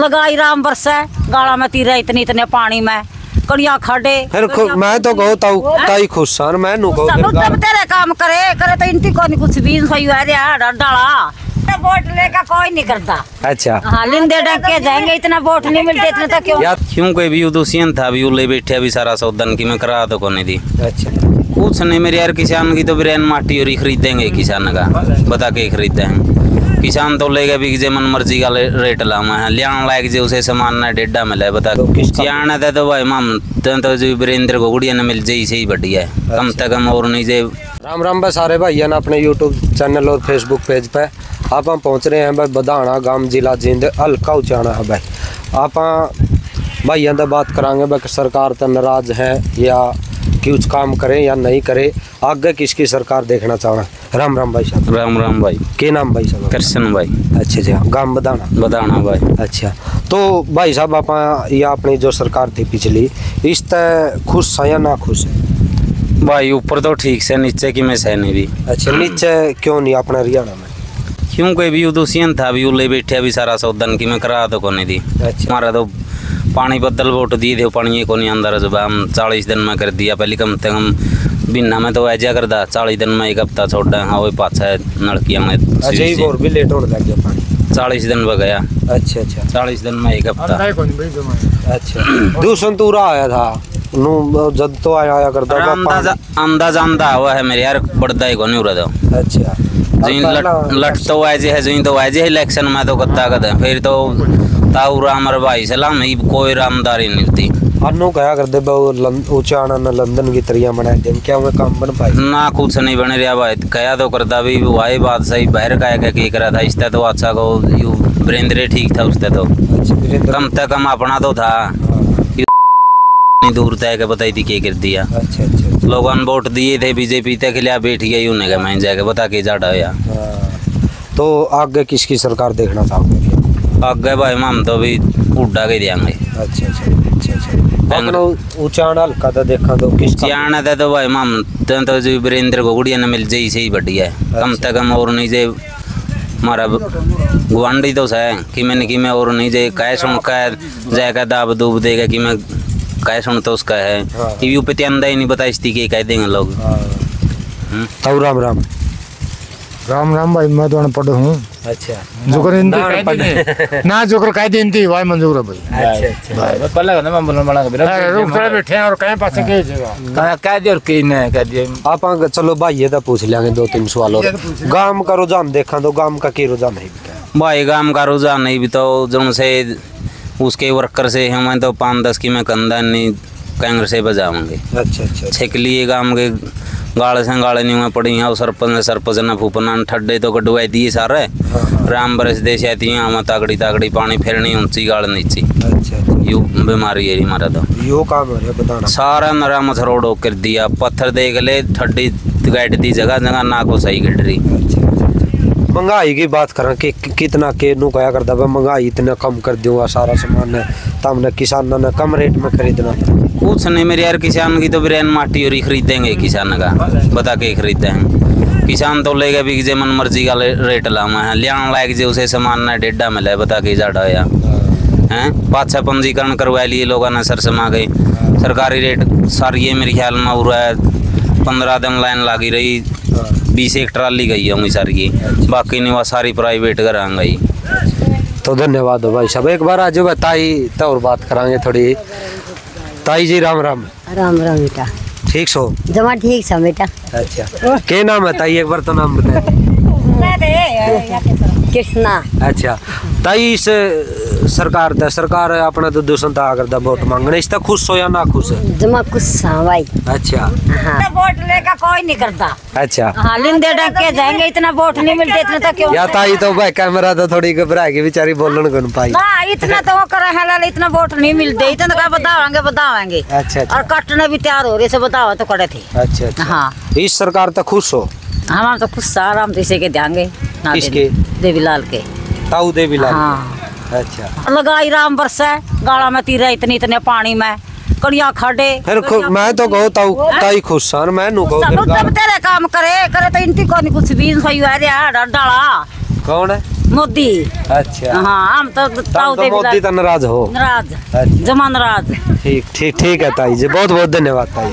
लगाई राम बरसा गाला में तीरा इतनी इतने पानी में कड़िया खाडे फिर मैं तो कहो ताऊ ताई खुश सन मैं नु कहो फिर तब तेरे काम करे करे तो इनकी कोनी कुछ भी सही है रे डाला वोट लेकर कोई नहीं करता अच्छा हाँ लिंदे डंग के जाएँगे इतना वोट नहीं मिलते इतने तो क्यों या क्यों कोई भी उदूसियन था भी ले बैठे अभी सारा सौदन की मैं करा तो कोने दी अच्छा कुछ नहीं मेरे यार किसान की तो बिरयान माटी और ही खरीदेंगे किसान का बता के खरीदते हैं किसान तो लेगा भी जे मन मर्ज़ी का रेट लामा है। लियान लायक जो उसे सामान ना डेढ़ा मिले बता। तो था तो भाई माम तो तो जो वीरेंद्र को गुड़िया ने मिल जाई सही बढ़िया है। कम से कम और नहीं जे राम राम भाई सारे भाइयों ने अपने यूट्यूब चैनल और फेसबुक पेज पे आप हम पहुँच रहे हैं भाई बधाना गाँव जिला जिंद हल्का उचाना है भाई। आप भाइयों से बात करांगे भाई सरकार तो नाराज़ है या कुछ काम करें या नहीं करे आगे किसकी सरकार देखना चाहना? राम राम भाई साहब। राम राम भाई। के नाम भाई साहब? कृष्ण भाई। अच्छा अच्छा गाँव बधाना बताना भाई। अच्छा तो भाई साहब आप या अपनी जो सरकार थी पिछली इस तय खुश है या ना खुश है? भाई ऊपर तो ठीक से नीचे की मैं सहने भी। अच्छा नीचे क्यों नहीं अपना हरियाणा में? क्यों कोई भी उदूसियन था भी ले बैठे अभी सारा सौदन की मैं करा तो कोने दी। अच्छा। हमारा तो पानी बदल वोट दिए थे पानी को नहीं अंदर जब हम चालीस दिन में कर दिया पहले कम से कम बिना में तो ऐजा कर दा चालीस दिन में एक हफ़्ता छोड़ा हाँ वही पाछा है नलकिया में अच्छा ये और भी लेट होने लग गया पानी। चालीस दिन में गया। अच्छा अच्छा। चालीस दिन में एक हफ़्ता। अच्छा। आया था नु जब तो आया आया करता अंदाज़ा अंदाज़ा अंदा हुआ है मेरे यार बढ़ता ही को नहीं उड़ा दो अच्छा। जिन लट लट तो है जिन तो ऐजे इलेक्शन में तो कत्ता कद फिर तो ताऊ राम और भाई सलाम ही कोई रामदारी नहीं थी अनु कहा न लंदन की तरिया बनाए दे क्या वो काम बन पाई ना कुछ नहीं बन रहा भाई कया तो करता भी वही बात सही बाहर का है कि करा था तो अच्छा को वीरेंद्र ठीक था उससे तो। अच्छा कम से कम अपना तो था। हाँ, दूर तय के बताई थी क्या कर दिया। अच्छा अच्छा लोगों वोट दिए थे बीजेपी तक लिए बैठ उन्हें मैं जाके बता के जाटा या हाँ। तो आगे किसकी सरकार देखना चाहोगे? आगे भाई हम तो अच्छा अच्छा अच्छा अच्छा तो तो तो भाई तो तो जो वीरेंद्र को गुड़िया ने मिल जाई सही बढ़िया है कम से कम और नहीं जे गुआंडी तो है कि मैंने कि मैं और नहीं जे कह सुन दाब दूब देगा कि मैं कह सुन तो उसका है हाँ। अंदा ही नहीं बता इसती के कह देंगे लोग हाँ। राम राम राम राम भाई मैं तो अनपढ़ हूँ। अच्छा। जोकर हिंदी। ना जोकर कह दी हिंदी भाई मंजूर है भाई। अच्छा अच्छा। पहले कहना मैं बोलने वाला कभी अरे रुक खड़े बैठे हैं और कहीं पास के जगह। कहा कह दिया और कहीं नहीं कह दिया। आप आगे चलो भाई ये तो पूछ लेंगे दो तीन सवाल और। गाँव का रुझान देखा तो गाँव का की रुझान है? भाई काम का रुझान नहीं भी तो जो से उसके वर्कर से हमें तो पाँच दस की मैं कंधा नहीं कांग्रेस से बजाऊँगे। अच्छा अच्छा। छिकली गाँव के गाले से गाले नहीं हुए पड़ी हैं। सरपंच ने सरपंच ने फूपना ने ठड्डे तो कटवाई दिए सारे। राम बरस देश आती हैं हमें ताकड़ी ताकड़ी पानी फेरनी ऊँची गाल नीची। अच्छा अच्छा। यू बीमारी है हमारा तो। यो काम है बताना सारा मेरा मथरोड़ कर दिया। पत्थर देख ले ठड्डी गैट दी जगह जगह ना को सही गिर रही। अच्छा। महँगाई की बात करें कि कितना के नु कया करता है महँगाई इतना कम कर दूँगा सारा सामान है तमने किसानों ने कम रेट में खरीदना। कुछ नहीं मेरे यार, किसान की तो बिरयान माटी और ही खरीदेंगे किसान का। बता के खरीदते हैं। किसान तो लेगा भी जे, मन मर्ज़ी का रेट लामा है। लियान लायक जे उसे सामान ना डेढ़ा मिले, बता के जाड़ा या हैं? पाछा पंजीकरण करवा लिए लोगों ने सर समा गए सरकारी रेट सारी ये मेरे ख्याल में हो रहा है पंद्रह दिन लाइन लगी रही। बीस एक ट्राली गई होंगी सारी ये बाकी नहीं, वह सारी प्राइवेट घर गई। तो धन्यवाद हो भाई साहब। एक बार आज ताई तो और बात करांगे थोड़ी। ताई जी राम राम राम राम बेटा ठीक सो जमा ठीक सा बेटा अच्छा के नाम है ताई एक बार तो नाम बताए कृष्णा अच्छा ताई इस सरकार दा सरकार अपना तो दूसरा था अगर दा वोट मांगने इस तक खुश हो या ना खुश है जमा गुस्सा भाई अच्छा हाँ वोट लेकर कोई नहीं करता अच्छा हाँ लिंदे डंग के जाएँगे इतना वोट नहीं मिलते इतने तो क्यों या ताई तो भाई कैमरा तो थोड़ी घबरा के बेचारी बोलन को पाई ना इतना तो करे है इतना वोट नहीं मिलते इतना तो क्या बतावाएँगे बतावाएँगे अच्छा और कटने भी तैयार हो रहे से बताओ तो करे थे अच्छा अच्छा हाँ इस सरकार तो खुश हो हमारा तो खुद आराम से इसे के देंगे? देवीलाल के ताऊ देवी लाल हाँ। अच्छा। लगाई राम बरसा गाला में तीरा इतनी इतने पानी में। कड़िया खाडे फिर मैं तो कहो ताऊ ताई खुश सन मैं नु कहो सब तब तेरे काम करे करे तो इनकी कोनी कुछ भी सही है रे डर डाला। कौन है? मोदी। अच्छा। हाँ हम तो तब ताऊ तो मोदी तो नाराज़ हो। नाराज़। अच्छा। जमा नाराज़ ठीक ठीक ठीक है ताई जी बहुत बहुत धन्यवाद ताई।